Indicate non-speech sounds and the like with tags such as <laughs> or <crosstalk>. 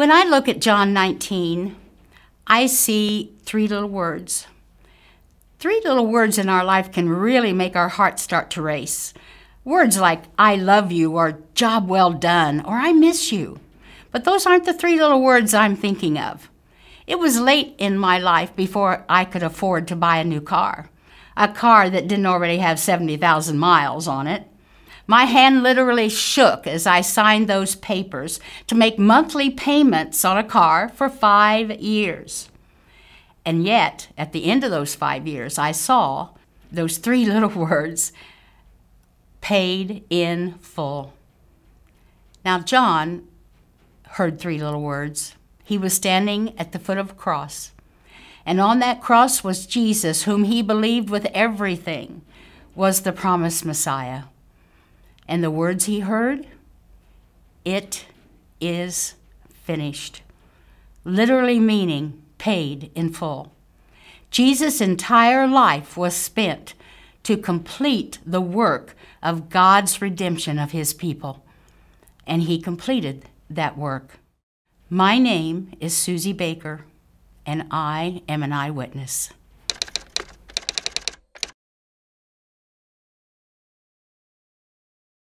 When I look at John 19, I see three little words. Three little words in our life can really make our hearts start to race. Words like, I love you, or job well done, or I miss you. But those aren't the three little words I'm thinking of. It was late in my life before I could afford to buy a new car, a car that didn't already have 70,000 miles on it. My hand literally shook as I signed those papers to make monthly payments on a car for five years. And yet, at the end of those five years, I saw those three <laughs> little words paid in full. Now, John heard three little words. He was standing at the foot of a cross. And on that cross was Jesus, whom he believed with everything was the promised Messiah. And the words he heard, it is finished. Literally meaning paid in full. Jesus' entire life was spent to complete the work of God's redemption of his people. And he completed that work. My name is Susie Baker, and I am an eyewitness.